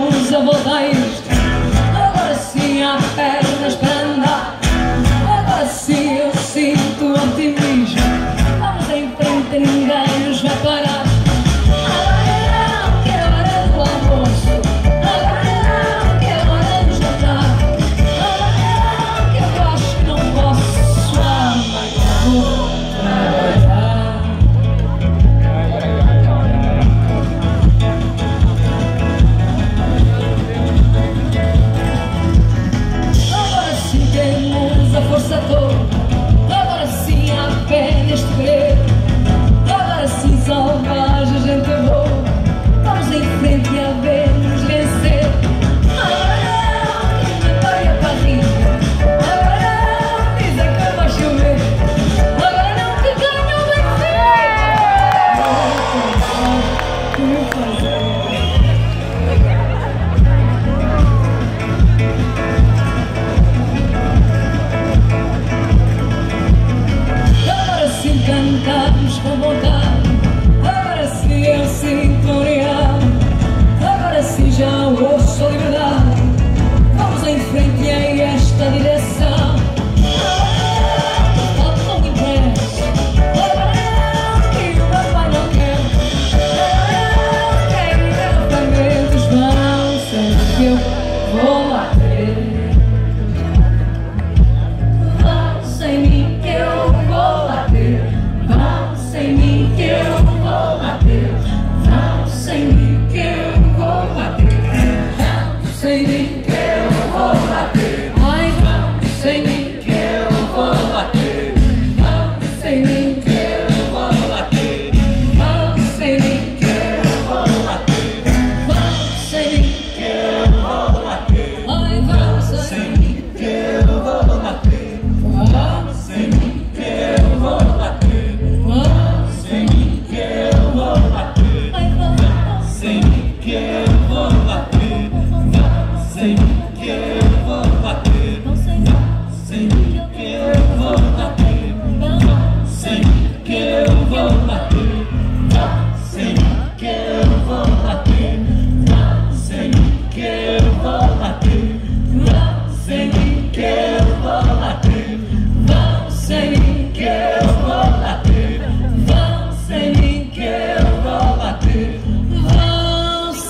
mãos, eu vou. Agora sim há pernas para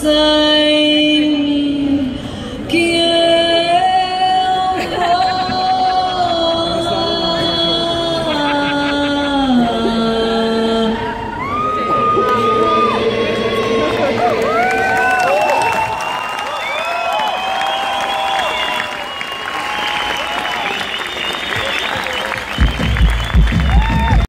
sun.